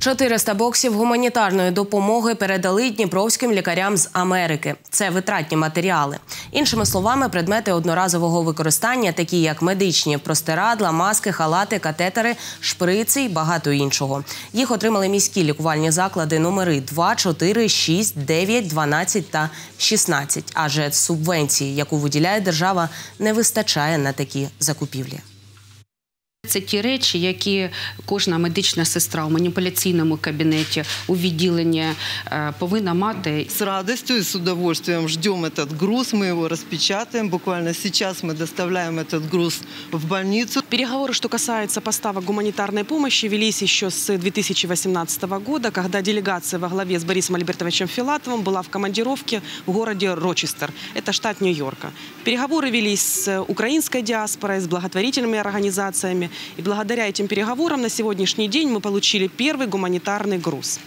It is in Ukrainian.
400 боксів гуманітарної допомоги передали дніпровським лікарям з Америки. Це витратні матеріали. Іншими словами, предмети одноразового використання, такі як медичні простирадла, маски, халати, катетери, шприци й багато іншого. Їх отримали міські лікувальні заклади номери 2, 4, 6, 9, 12 та 16. Адже субвенції, яку виділяє держава, не вистачає на такі закупівлі. Це ті речі, які кожна медична сестра у маніпуляційному кабінеті у відділенні е, повинна мати. С радостью и с удовольствием ждем этот груз, мы его распечатаем. Буквально сейчас мы доставляем этот груз в больницу. Переговоры, что касается поставок гуманитарной помощи, велись еще с 2018 года, когда делегация во главе с Борисом Альбертовичем Филатовым была в командировке в городе Рочестер. Это штат Нью-Йорка. Переговоры велись с украинской диаспорой, с благотворительными организациями. И благодаря этим переговорам на сегодняшний день мы получили первый гуманитарный груз.